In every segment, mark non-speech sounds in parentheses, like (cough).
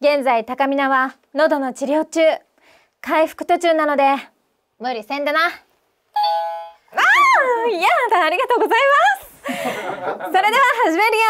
現在高見菜は喉の治療中。回復途中なので無理せんでな。あーいやだありがとうございます。(laughs) それでは始めるよ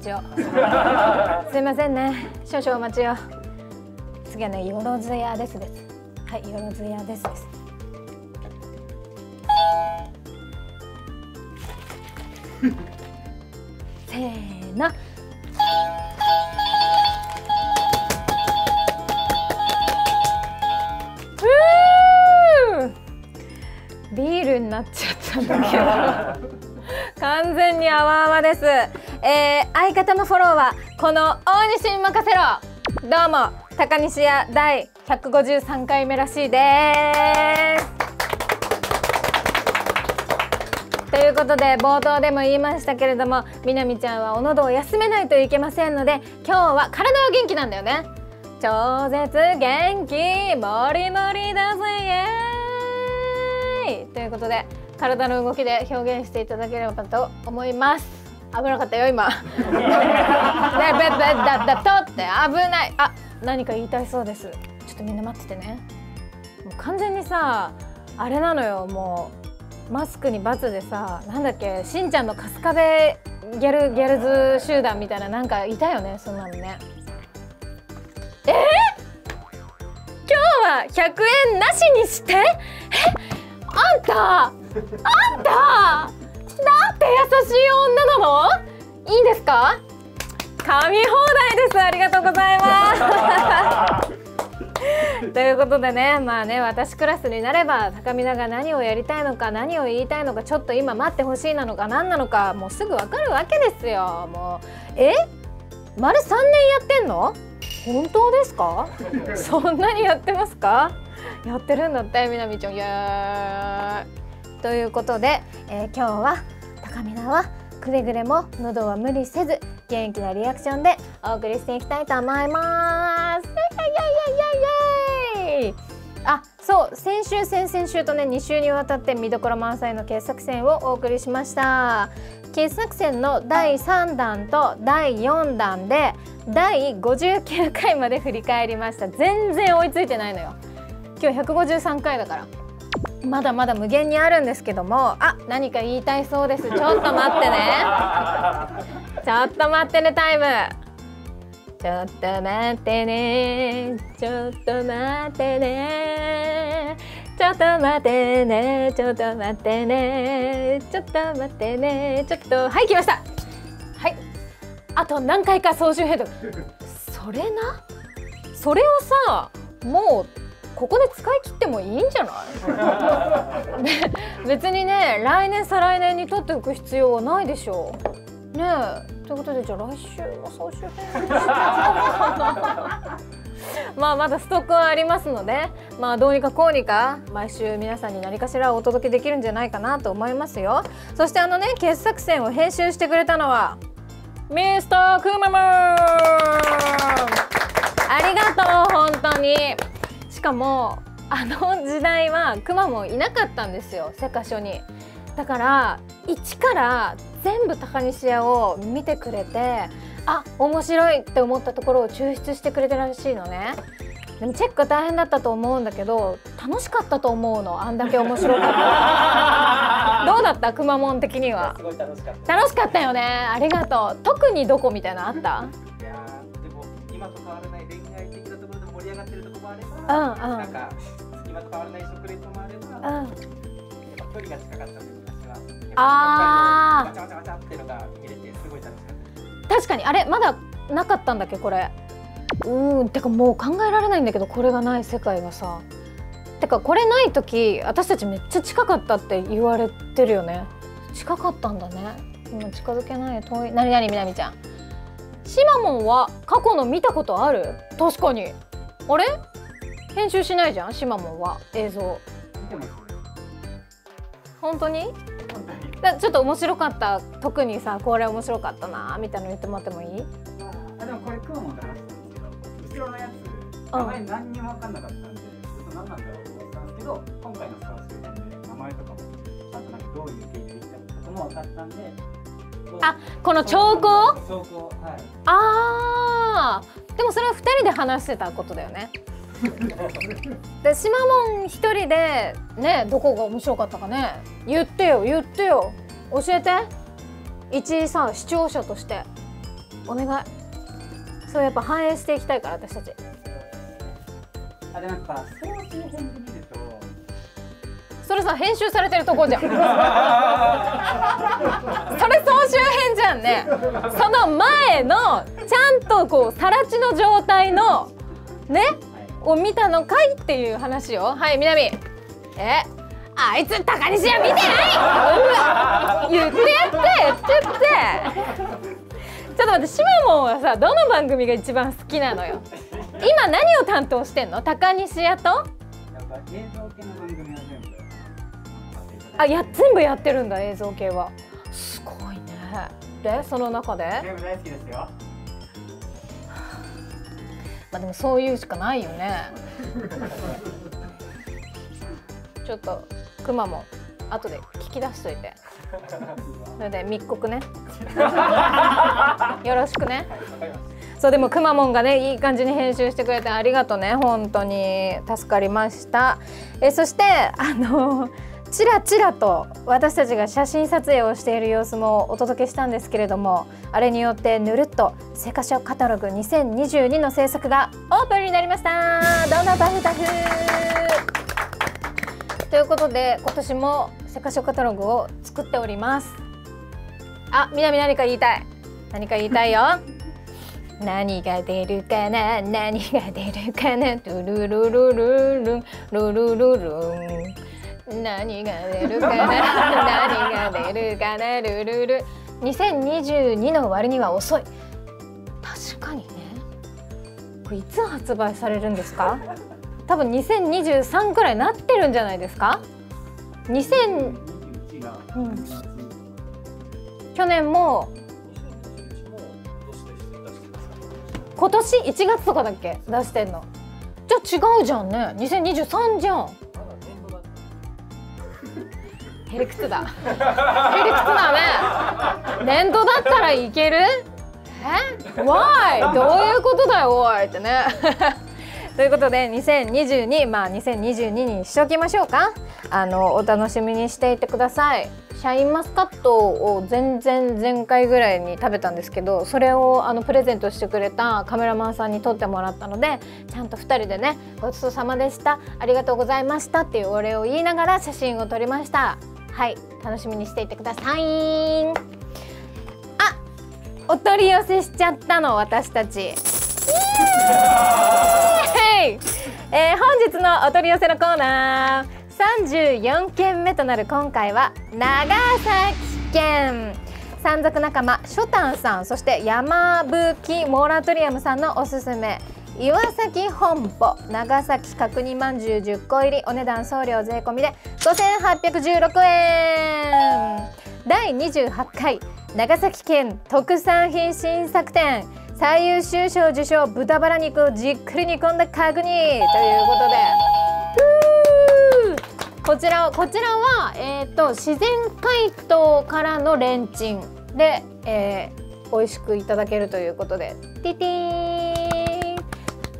ちを。すいませんね。少々お待ちを。次はね、よろずやですです。はい、よろずやですです。せーの。ビールになっちゃったんだけど。完全にあわあわです、えー、相方のフォローはこの大西に任せろ。どうも高西屋第153回目らしいです。ということで冒頭でも言いましたけれどもみなみちゃんはお喉を休めないといけませんので今日は体は元気なんだよね。超絶元気もりもりだぜイエーイ。ということで体の動きで表現していただければと思います。危なかったよ今。(laughs) ねべべだだとって危ない。あ何か言いたいそうです。ちょっとみんな待っててね。もう完全にさあれなのよ。もうマスクに罰でさなんだっけしんちゃんの春日部ギャルギャルズ集団みたいななんかいたよねそんなのね。えー、今日は100円なしにして？え？あんた！あんたなんて優しい女なの？いいんですか？噛み放題です。ありがとうございます。(laughs) ということでねまあね私クラスになれば高見菜が何をやりたいのか何を言いたいのかちょっと今待ってほしいなのか何なのかもうすぐわかるわけですよ。もうえ？丸3年やってんの？本当ですか？(laughs) そんなにやってますか？やってるんだってみなみちゃん。イエーイ。ということで、えー、今日は高見菜はくれぐれも喉は無理せず元気なリアクションでお送りしていきたいと思います。イエイイエイエイイエイあそう先週先々週とね2週にわたって見どころ満載の傑作選をお送りしました。傑作選の第3弾と第4弾で第59回まで振り返りました。全然追いついてないのよ。今日153回だから。まだまだ無限にあるんですけどもあ何か言いたいそうです。ちょっと待ってね。(laughs) ちょっと待ってねタイム。ちょっと待ってね。ちょっと待ってね。ちょっと待ってね。ちょっと待ってね。ちょっと待ってね。ちょっとはい来ました。はい。あと何回か総集編とそれな？それをさもうここで使い切ってもいいんじゃない？(laughs) 別にね来年再来年に取っておく必要はないでしょう。ねえ。ということでじゃあ来週は総集編まあまだストックはありますのでまあどうにかこうにか毎週皆さんに何かしらお届けできるんじゃないかなと思いますよ。そしてあのね傑作選を編集してくれたのはミスターくまモン。ありがとう本当にしかもあの時代はクマもいなかったんですよセカ所に。だから一から全部高西屋を見てくれてあ面白いって思ったところを抽出してくれてるらしいのね。でもチェック大変だったと思うんだけど楽しかったと思うのあんだけ面白かった。(laughs) どうだった？くまモン的には。すごい楽しかった。楽しかったよね。ありがとう。特にどこみたいなのあった？なんか今と変わらない食レポもあれば、うん。やっぱ距離が近かったんで昔はあー。やっぱりバチャバチャバチャってのが見れてすごい楽しかった。確かに。あれまだなかったんだっけこれ。うーんてかもう考えられないんだけどこれがない世界がさ。てかこれない時私たちめっちゃ近かったって言われてるよね。近かったんだね。今近づけない。遠い。なになにみなみちゃん。シマモンは過去の見たことある？確かに。あれ？編集しないじゃんシマモンは映像。本当に？だちょっと面白かった。特にさこれ面白かったなみたいなの言ってもらってもいい？あでもこれクマモンと話したんですけど後ろのやつ。名前何にも分かんなかったんでちょっと何なんだろうと思ったんですけど今回のスカウト編で名前とかもあとなんかどういう経緯でできたことも分かったんであこの兆候？兆候はい。あー。でもそれは2人で話してたことだよね (laughs) でしまもん一人でねどこが面白かったかね。言ってよ言ってよ。教えて。一さ視聴者として。お願い。そうやっぱ反映していきたいから私たち。あれなんか総集編で見ると。それさ編集されてるとこじゃん。(laughs) それ総集編じゃんね。その前のちゃんとこうさら地の状態のねを見たのかいっていう話よはい南。えあいつ高西は見てない。言ってやって言ってやって。ちょっと待ってシマモンはさどの番組が一番好きなのよ。今何を担当してんの？高西屋と？やっぱ映像系の番組は全部あや全部やってるんだ映像系は。すごいね。でその中で？全部大好きですよまあでもそういうしかないよね。ちょっとくまモン後で聞き出しといて。それで密告ね。よろしくね。そうでもくまモンがねいい感じに編集してくれてありがとうね。本当に。助かりました。えそしてあのちらちらと私たちが写真撮影をしている様子もお届けしたんですけれどもあれによってぬるっと「セカショカタログ2022」の制作がオープンになりました。どんどんパフパフ。ということで今年もセカショカタログを作っております。あ、みなみ何か言いたい。何か言いたいよ。(laughs) 何が出るかな。何が出るかな。ルルルルルルン。ルルルルン。何が出るかな？(laughs) 何が出るかな？ルル。ル2022の割には遅い。確かにね。これいつ発売されるんですか？多分2023くらいなってるんじゃないですか？2000うん。去年も今年1月とかだっけ？出してんの。じゃあ違うじゃんね。2023じゃん。ヘリクツだ。ヘリクツだね。年度だったらいける？え ?Why? どういうことだよおいってね。(laughs) ということで2022まあ2022にしておきましょうか。あのお楽しみにしていてください。シャインマスカットを全然前回ぐらいに食べたんですけどそれをあのプレゼントしてくれたカメラマンさんに撮ってもらったのでちゃんと2人でねごちそうさまでした。ありがとうございましたっていうお礼を言いながら写真を撮りました。はい楽しみにしていてください。あお取り寄せしちゃったの私たち。イエーイ。えー本日のお取り寄せのコーナー34件目となる今回は長崎県。山賊仲間ショタンさんそして山吹モラトリアムさんのおすすめ。岩崎本舗長崎角煮まんじゅう10個入りお値段送料税込みで5816円。第28回長崎県特産品新作展最優秀賞受賞豚バラ肉をじっくり煮込んだ角煮。ということで。こちらはこちらは、えー、と自然解凍からのレンチンで、えー、美味しくいただけるということで。ティティーン。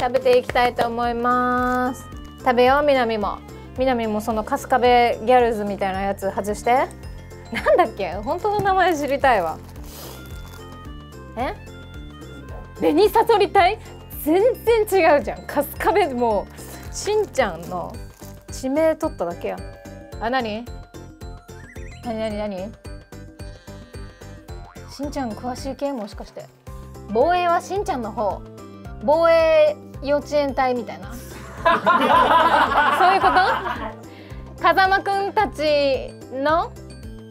食べていきたいと思います。食べようみなみも。みなみもその春日部ギャルズみたいなやつ外して。なんだっけ？本当の名前知りたいわ。え？紅さそり隊？全然違うじゃん。春日部もうしんちゃんの地名取っただけや。あ何？何何何？しんちゃん詳しい系もしかして。防衛はしんちゃんの方。防衛幼稚園隊みたいな。そういうこと？風間くんたちの？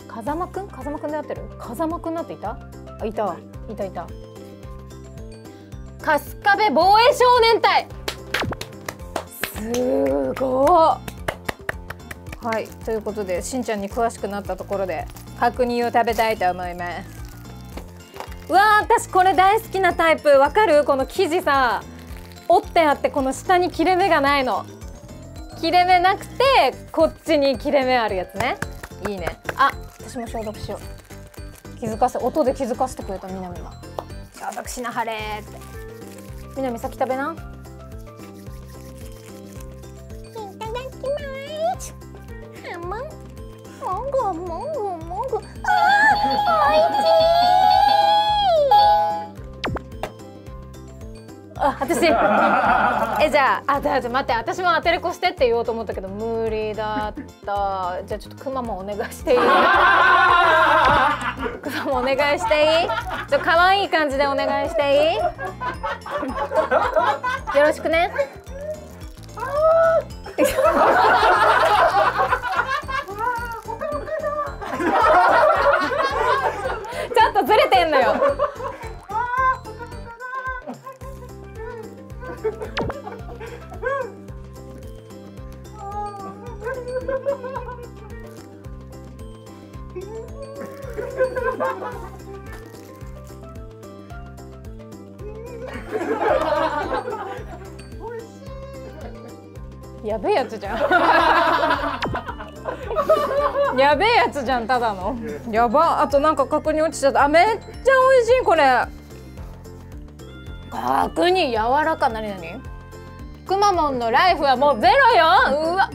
風間くん？風間くんで合ってる？風間くんなんていた？あいた。いたいた。春日部防衛少年隊。すごはいということでしんちゃんに詳しくなったところで角煮を食べたいと思います。うわー私これ大好きなタイプ。わかる？この生地さ折ってあってこの下に切れ目がないの。切れ目なくてこっちに切れ目あるやつね。いいね。あ私も消毒しよう。気づかせ音で気づかせてくれたみなみが消毒しなはれって。みなみ先食べな。いただきます。もぐもぐもぐ。あーおいしい。あ私。(laughs) えじゃああじゃあ待って私も当てれこしてって言おうと思ったけど無理だった。じゃあちょっとくまモンお願いしていい？くまモンお願いしていい？ちょ可愛い感じでお願いしていい？よろしくね。(laughs) ちょっとずれてんのよ。やべえやつじゃん。やべえやつじゃんただの。やば。あとなんか角煮落ちちゃった。あめっちゃ美味しいこれ。角煮柔らかなになにくまモンのライフはもうゼロよ。うわ。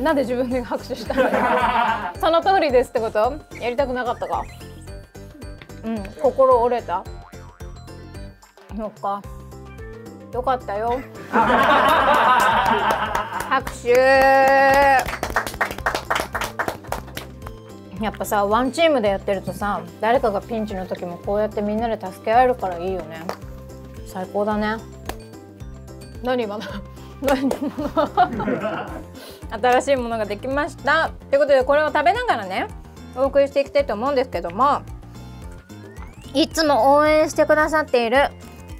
なんで自分で拍手したの？(laughs) その通りですってこと？やりたくなかったか？うん心折れた？そっか。よかったよ。(laughs) 拍手。やっぱさワンチームでやってるとさ誰かがピンチの時もこうやってみんなで助け合えるからいいよね。最高だね。何今の？何新しいものができました。ということでこれを食べながらねお送りしていきたいと思うんですけどもいつも応援してくださっている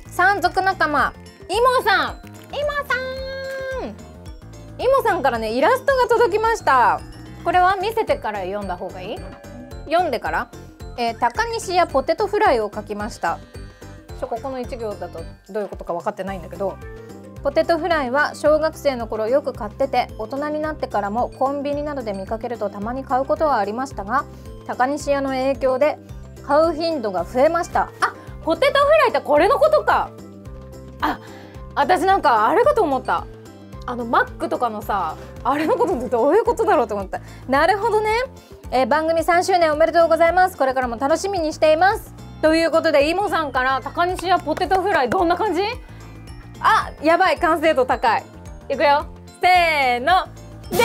山賊仲間イモさん。イモさん。イモさんからねイラストが届きました。これは見せてから読んだ方がいい？読んでから、えー、高西やポテトフライを描きました。ちょここの1行だとどういうことか分かってないんだけど。ポテトフライは小学生の頃よく買ってて大人になってからもコンビニなどで見かけるとたまに買うことはありましたが高西屋の影響で買う頻度が増えました。あポテトフライってこれのことか。あ私なんかあれかと思った。あのマックとかのさあれのことってどういうことだろうと思ったなるほどね、えー、番組3周年おめでとうございます。これからも楽しみにしています。ということでイモさんから高西屋ポテトフライどんな感じ？あやばい完成度高い。いくよ。せーの。でん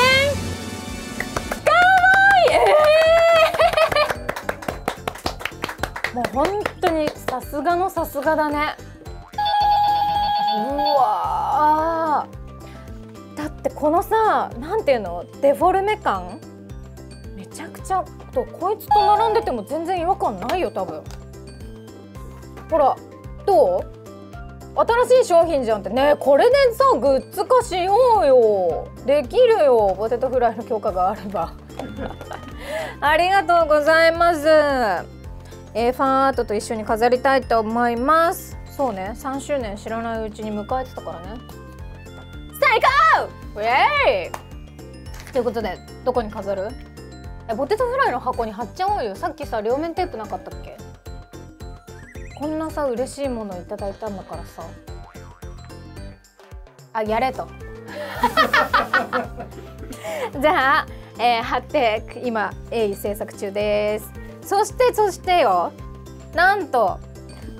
かわいい、えー、もう本当にさすがのさすがだね。うわだってこのさなんていうの？デフォルメ感？めちゃくちゃとこいつと並んでても全然違和感ないよ多分。ほらどう？新しい商品じゃんって。ねこれでさグッズ化しようよ。できるよ。ポテトフライの許可があれば。(laughs) ありがとうございます。えー、ファンアートと一緒に飾りたいと思います。そうね。3周年知らないうちに迎えてたからね。最高!ウェイ!ということでどこに飾る?えポテトフライの箱に貼っちゃおうよ。さっきさ両面テープなかったっけ?こんなさ嬉しいものいただいたんだからさ。あやれと。(laughs) じゃあ、えー、貼って今鋭意制作中です。そしてそしてよなんと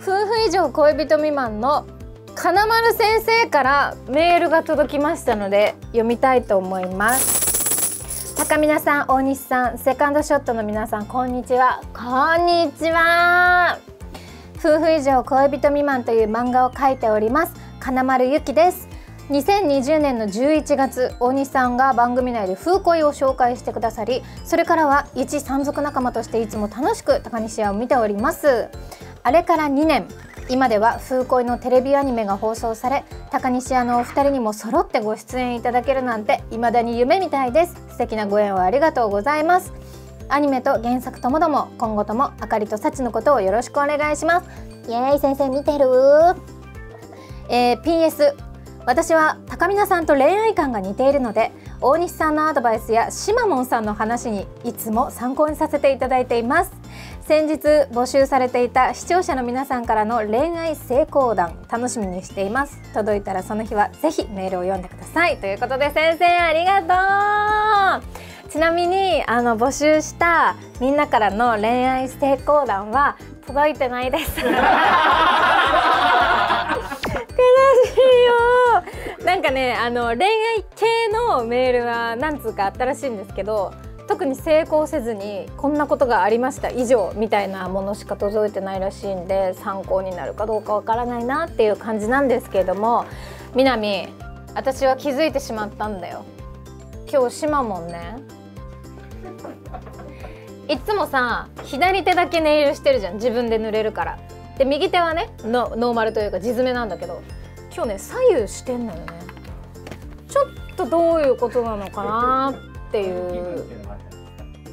夫婦以上恋人未満の金丸先生からメールが届きましたので読みたいと思います。高見さん大西さんセカンドショットの皆さんこんにちは。こんにちは。夫婦以上恋人未満という漫画を描いております。金丸ゆきです。2020年の11月大西さんが番組内で風恋を紹介してくださりそれからは一山賊仲間としていつも楽しく高西屋を見ております。あれから2年今では風恋のテレビアニメが放送され高西屋のお二人にも揃ってご出演いただけるなんて未だに夢みたいです。素敵なご縁をありがとうございます。アニメと原作ともども今後ともあかりと幸のことをよろしくお願いします。イエーイ先生見てる？えー、PS 私は高見さんと恋愛観が似ているので大西さんのアドバイスやしまもんさんの話にいつも参考にさせていただいています。先日募集されていた視聴者の皆さんからの恋愛成功談楽しみにしています。届いたらその日はぜひメールを読んでください。ということで先生ありがとうちなみにあの募集したみんなからの恋愛成功談は届いてないです。悲しいよ。なんかねあの恋愛系のメールは何通かあったらしいんですけど特に成功せずにこんなことがありました以上みたいなものしか届いてないらしいんで参考になるかどうかわからないなっていう感じなんですけれども南私は気づいてしまったんだよ。今日しまもんね。いつもさ左手だけネイルしてるじゃん自分で塗れるから。で右手はねノーマルというか地詰めなんだけど今日ね左右してんのよね。ちょっとどういうことなのかなっていう。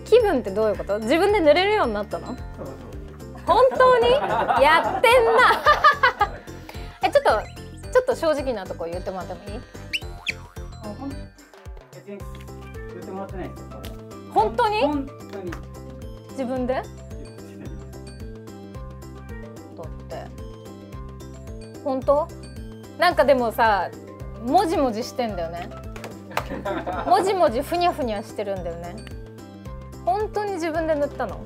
気分ってどういうこと？自分で塗れるようになったの？本当に？やってんな (laughs) えちょっとちょっと正直なとこ言ってもらってもいい？本当に？自分で？だって。本当？なんかでもさもじもじしてんだよね。(laughs) もじもじふにゃふにゃしてるんだよね。本当に自分で塗ったの？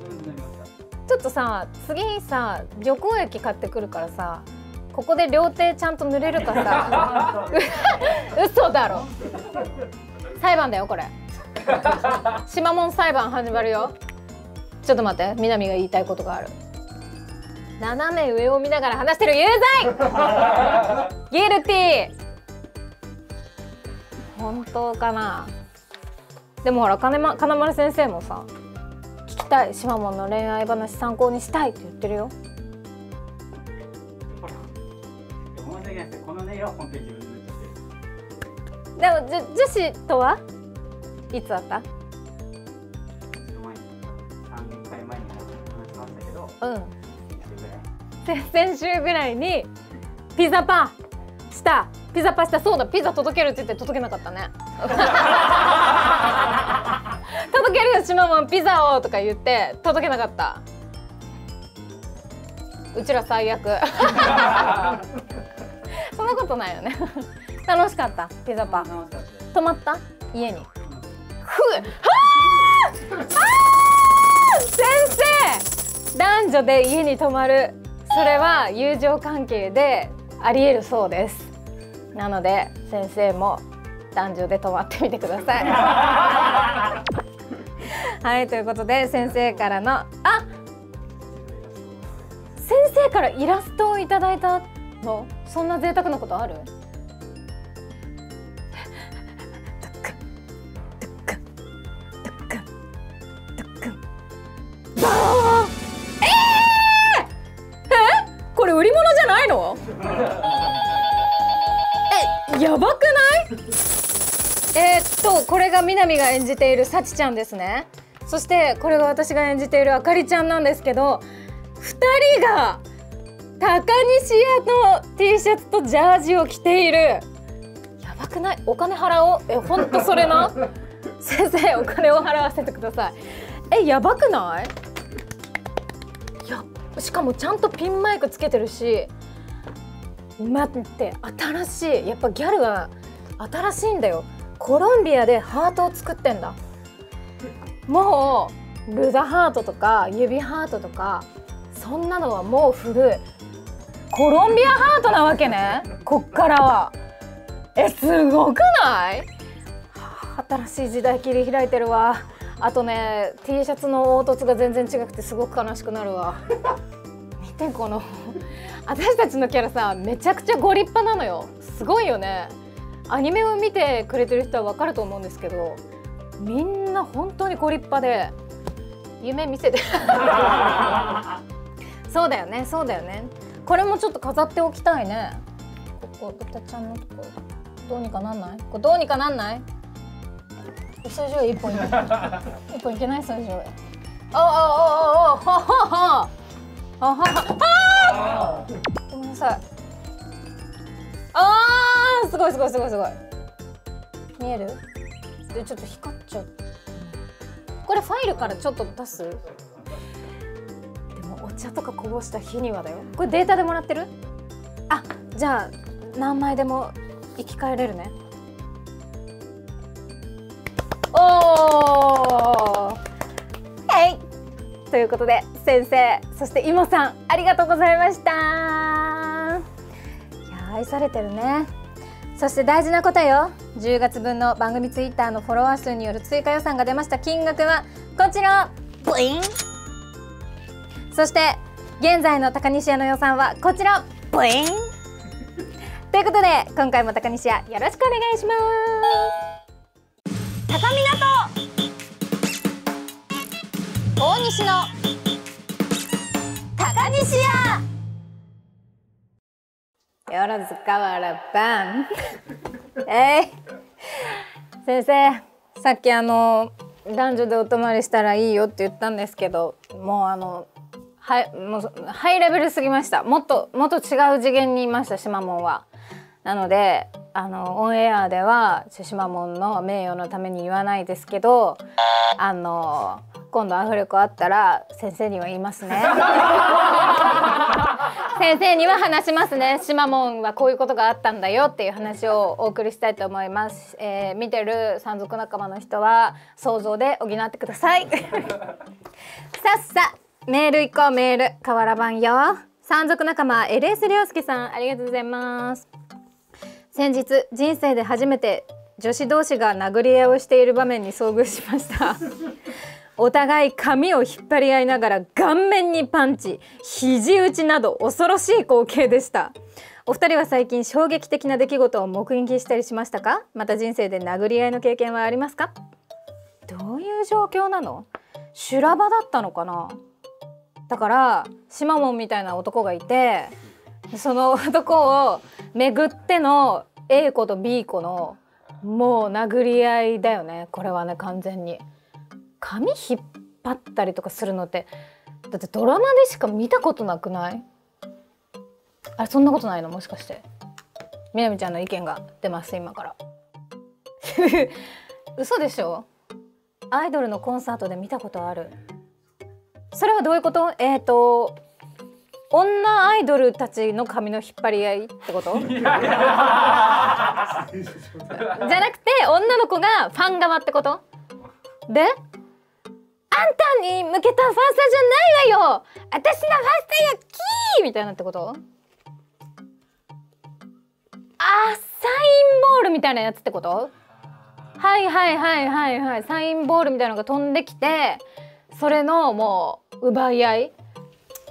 ちょっとさ次にさ旅行液買ってくるからさここで両手ちゃんと塗れるかさ。(laughs) 嘘だろ。裁判だよこれ (laughs) しまもん裁判始まるよ。ちょっと待って。南が言いたいことがある。斜め上を見ながら話してる有罪。(laughs) ギルティ本当かな。でもほら金,、ま、金丸先生もさ聞きたい。しまもんの恋愛話参考にしたいって言ってるよ。で。もじ女子とは？いつあった？うん。先週ぐらい。にピザパした。ピザパしたそうだピザ届けるって言って届けなかったね。(laughs) 届けるよしまもんピザをとか言って届けなかった。うちら最悪。(laughs) そんなことないよね。楽しかったピザパ。泊まった？家にふはあ先生。男女で家に泊まる。それは友情関係でありえるそうです。なので先生も男女で泊まってみてください。(laughs) はいということで先生からのあ先生からイラストをいただいたの？そんな贅沢なことある？南が演じているさちちゃんですね。そしてこれが私が演じているあかりちゃんなんですけど2人が高西屋の T シャツとジャージを着ている。やばくない？お金払おう？えほんとそれな？(laughs) 先生お金を払わせてください。えやばくない？やしかもちゃんとピンマイクつけてるし。待って新しい。やっぱギャルは新しいんだよ。コロンビアでハートを作ってんだ。もうルダハートとか指ハートとかそんなのはもう古い。コロンビアハートなわけね。こっからは。えすごくない？新しい時代切り開いてるわ。あとね T シャツの凹凸が全然違くてすごく悲しくなるわ。見てこの私たちのキャラさめちゃくちゃご立派なのよ。すごいよね。アニメを見てくれてる人はわかると思うんですけどみんな本当にご立派で夢見せて (laughs) そうだよねそうだよね。これもちょっと飾っておきたいね。ここ豚ちゃんのとこ。どうにかなんない？これどうにかなんない？数字上一本 (laughs) 一本いけない数字上ああああああはははあははあごめんなさいあすごいすごいすごいすごい。見える？でちょっと光っちゃう。これファイルからちょっと出す？でもお茶とかこぼした日にはだよ。これデータでもらってる？あじゃあ何枚でも生き返れるね。おおはい。ということで先生そしてイモさんありがとうございました。いや愛されてるね。そして大事なことよ。10月分の番組ツイッターのフォロワー数による追加予算が出ました。金額はこちら。ブイン。そして現在の高西屋の予算はこちら。ブイン。ということで今回も高西屋よろしくお願いします。高港屋よろずかわらばんえい。先生さっきあの男女でお泊まりしたらいいよって言ったんですけどもうあのはいもうハイレベルすぎました。もっともっと違う次元にいましたしまもんは。なのであのオンエアではしまもんの名誉のために言わないですけどあの今度アフレコあったら先生には言いますね。(laughs) 先生には話しますね。しまもんはこういうことがあったんだよっていう話をお送りしたいと思います、えー見てる山賊仲間の人は想像で補ってください。(laughs) さっさメール行こうメール。瓦版よ。山賊仲間 LS 涼介さんありがとうございます。先日人生で初めて女子同士が殴り合いをしている場面に遭遇しましたお互い髪を引っ張り合いながら顔面にパンチ肘打ちなど恐ろしい光景でした。お二人は最近衝撃的な出来事を目撃したりしましたか？また人生で殴り合いの経験はありますか？どういう状況なの？修羅場だったのかな？だからシマモンみたいな男がいてその男を巡っての A 子と B 子のもう殴り合いだよね。これはね完全に。髪引っ張ったりとかするのってだってドラマでしか見たことなくない？あれそんなことないの？もしかして。みなみちゃんの意見が出ます今から。(laughs) 嘘でしょ？アイドルのコンサートで見たことある。それはどういうこと？えっ、と女アイドルたちの髪の引っ張り合いってこと？(laughs) じゃなくて女の子がファン側ってこと？であんたに向けたファーサーじゃないわよ。私のファーサーやキーみたいなってこと？あサインボールみたいなやつってこと？はいはいはいはいはい。サインボールみたいなのが飛んできてそれのもう奪い合い。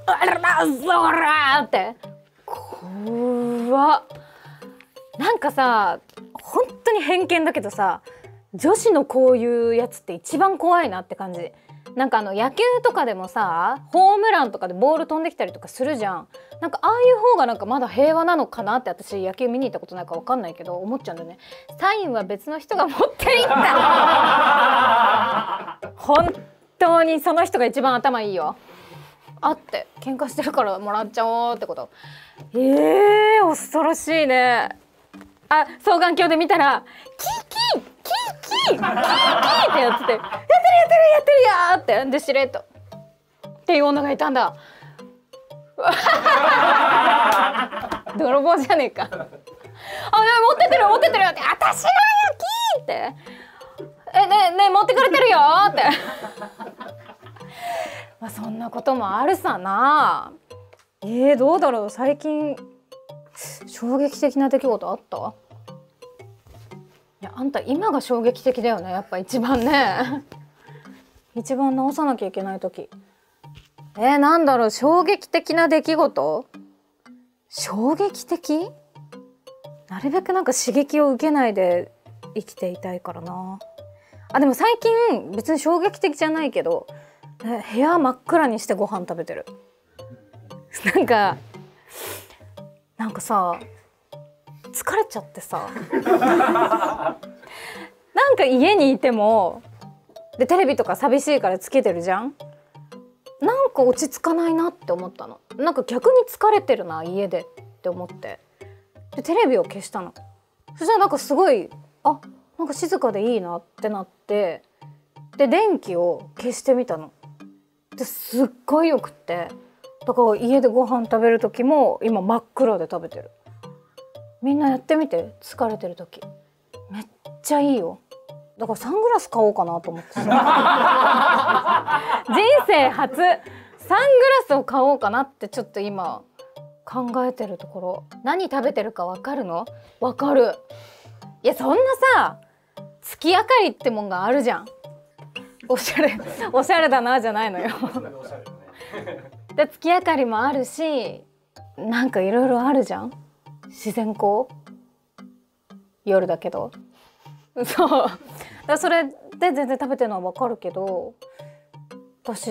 あらそらって。怖っ。なんかさ本当に偏見だけどさ女子のこういうやつって一番怖いなって感じ。なんかあの野球とかでもさホームランとかでボール飛んできたりとかするじゃん。なんかああいう方がなんかまだ平和なのかなって私野球見に行ったことないから分かんないけど思っちゃうんだよね。サインは別の人が持っていった。(laughs) 本当にその人が一番頭いいよ。あって喧嘩してるからもらっちゃおうってこと。えー、恐ろしいね。あ双眼鏡で見たらキーキーキーキーキーキーってやっててやってるやってるやってるやーってでしれっとっていう女がいたんだ。(laughs) 泥棒じゃねえか。あ持ってってる持ってってるよって私のよキーって。えねね持ってかれてるよって。(laughs) まあそんなこともあるさな。えー、どうだろう。最近衝撃的な出来事あった？やあんた今が衝撃的だよねやっぱ一番ね。(laughs) 一番直さなきゃいけない時。えー、なんだろう衝撃的な出来事？衝撃的？なるべくなんか刺激を受けないで生きていたいからな。あでも最近別に衝撃的じゃないけど部屋真っ暗にしてご飯食べてる。なんかなんかさ疲れちゃってさ。(laughs) なんか家にいてもでテレビとか寂しいからつけてるじゃん？なんか落ち着かないなって思ったの。なんか逆に疲れてるな家でって思って。でテレビを消したの。そしたらなんかすごいあなんか静かでいいなってなってで電気を消してみたの。ですっごいよくって。だから家でご飯食べる時も今真っ暗で食べてる。みんなやってみて疲れてる時。めっちゃいいよ。だからサングラス買おうかなと思って (laughs) 人生初。サングラスを買おうかなってちょっと今考えてるところ。何食べてるかわかるの？わかる。いやそんなさ月明かりってもんがあるじゃん。おしゃれ (laughs) おしゃれだなじゃないのよ。で月明かりもあるしなんかいろいろあるじゃん自然光？夜だけど？(laughs) そう。だそれで全然食べてるのはわかるけど私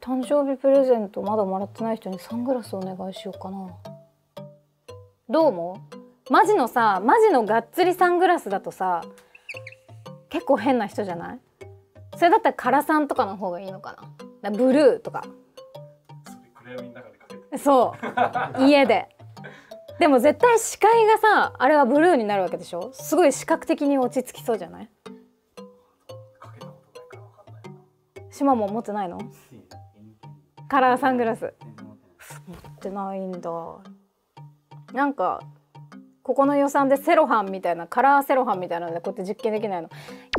誕生日プレゼントまだもらってない人にサングラスお願いしようかな。どう思う？マジのさマジのがっつりサングラスだとさ結構変な人じゃない？それだったらカラさんとかの方がいいのかな？ブルーとか。そう。(laughs) 家ででも絶対視界がさあれはブルーになるわけでしょ？すごい視覚的に落ち着きそうじゃない？島も持ってないの？カラーサングラス。持ってないんだ。なんかここの予算でセロハンみたいなカラーセロハンみたいなのでこうやって実験できないの。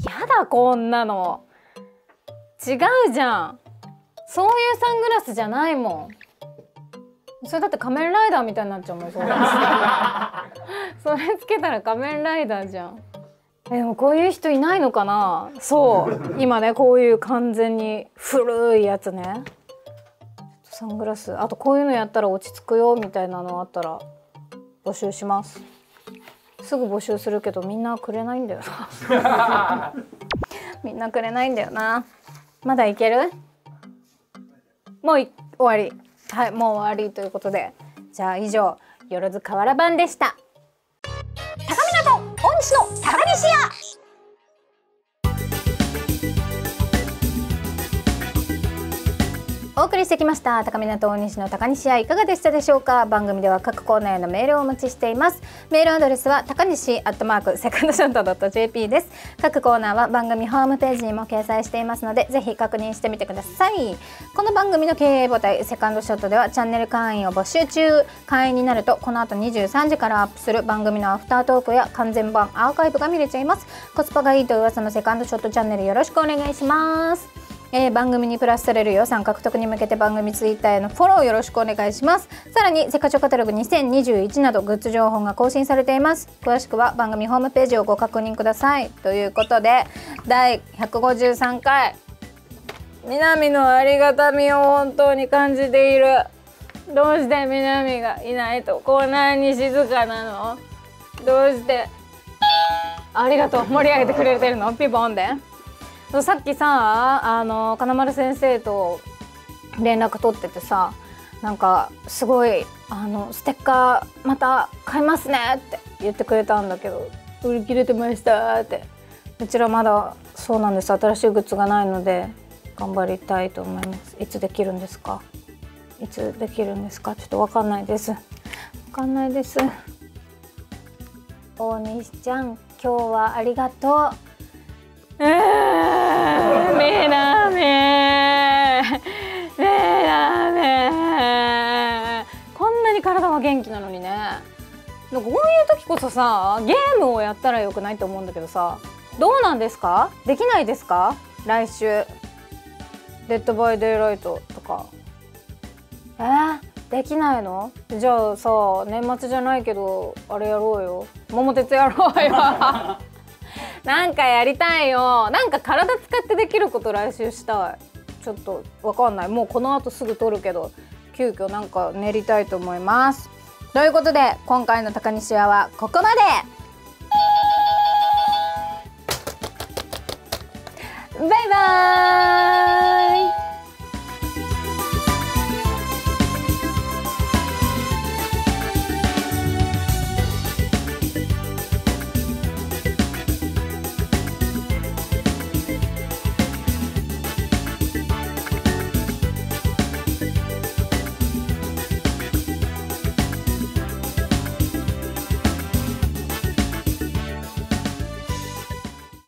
やだこんなの。違うじゃん。そういうサングラスじゃないもん。それだって仮面ライダーみたいになっちゃうもんそれ (laughs) それつけたら仮面ライダーじゃん。えでもこういう人いないのかな？そう。今ねこういう完全に古いやつね。サングラス。あとこういうのやったら落ち着くよみたいなのあったら募集します。すぐ募集するけどみんなくれないんだよな。(laughs) みんなくれないんだよな。まだいける？もう終わりはいもう終わりということでじゃあ以上よろず河原版でした。高見と、恩師の高岸屋。お送りしてきました高湊大西の高西屋いかがでしたでしょうか？番組では各コーナーへのメールをお待ちしています。メールアドレスは高西アットマークセカンドショット .jp です。各コーナーは番組ホームページにも掲載していますのでぜひ確認してみてください。この番組の経営母体セカンドショットではチャンネル会員を募集中。会員になるとこの後23時からアップする番組のアフタートークや完全版アーカイブが見れちゃいます。コスパがいいと噂のセカンドショットチャンネルよろしくお願いします。えー、番組にプラスされる予算獲得に向けて番組ツイッターへのフォローよろしくお願いします。さらにセカチョカタログ2021などグッズ情報が更新されています。詳しくは番組ホームページをご確認ください。ということで第153回。南のありがたみを本当に感じている。どうして南がいないとこんなに静かなの？どうして？ありがとう。盛り上げてくれてるの？ピボンで。さっきさあの金丸先生と連絡取っててさなんかすごいあのステッカーまた買いますねって言ってくれたんだけど売り切れてましたって。こちらまだそうなんです。新しいグッズがないので頑張りたいと思います。いつできるんですか？いつできるんですか？ちょっとわかんないです。わかんないです。大西ちゃん今日はありがとう、メラメメラメこんなに体は元気なのにね。こういう時こそさゲームをやったらよくないと思うんだけどさどうなんですか？できないですか？来週。デッドバイデイライトとか。え？ー、できないの？じゃあさ年末じゃないけどあれやろうよ。桃鉄やろうよ。なんかやりたいよ。なんか体使ってできること来週したい。ちょっとわかんない。もうこの後すぐ撮るけど急遽なんか練りたいと思います。ということで今回の「高西屋」はここまで。バイバーイ。